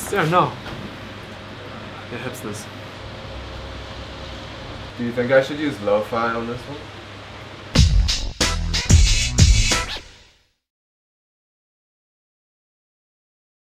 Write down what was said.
It's there, no. It hipsters. Do you think I should use lo-fi on this one?